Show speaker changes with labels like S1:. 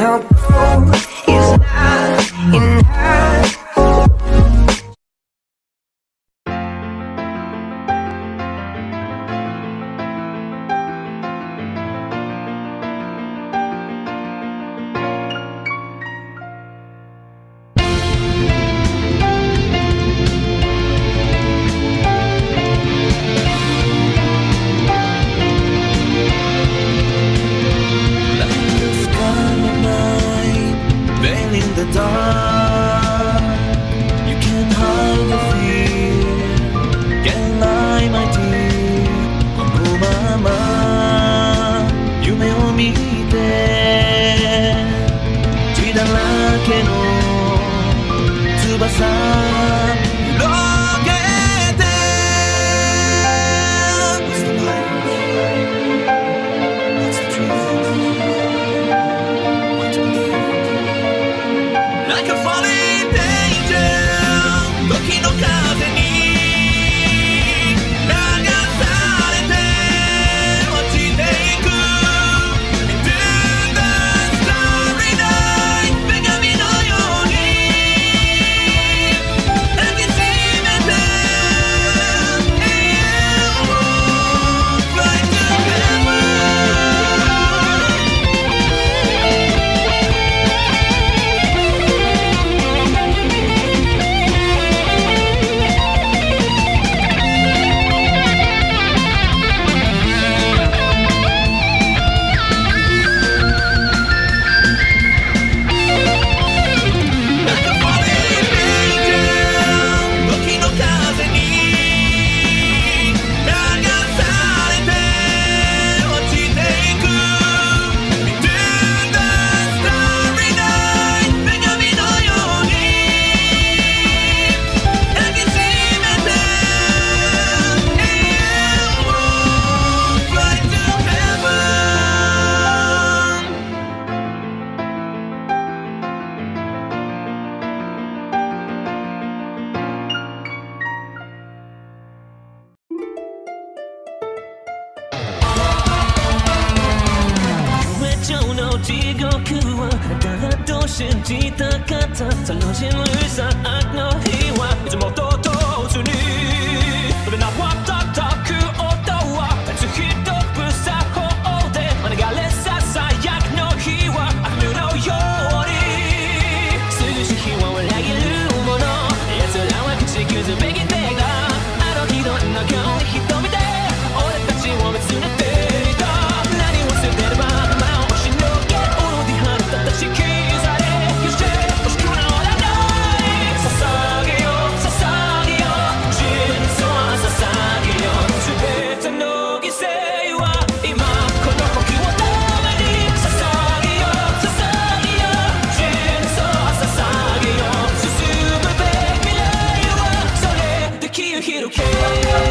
S1: how gold is not in
S2: i don't time.
S3: 지겹고 달라도 싫지 다 같아 살로진 의사악 너희와 이제 못도 도주니 왜 나와 딱딱 그 어떠와 같이 히덕불 쌓고 오대 만약에 알레사 사약 너희와 아무로 요리 쓰듯이 희망을 내게 루머너 예술아와 그치 그저 백인 내가 알아 기도 안 나겨 okay.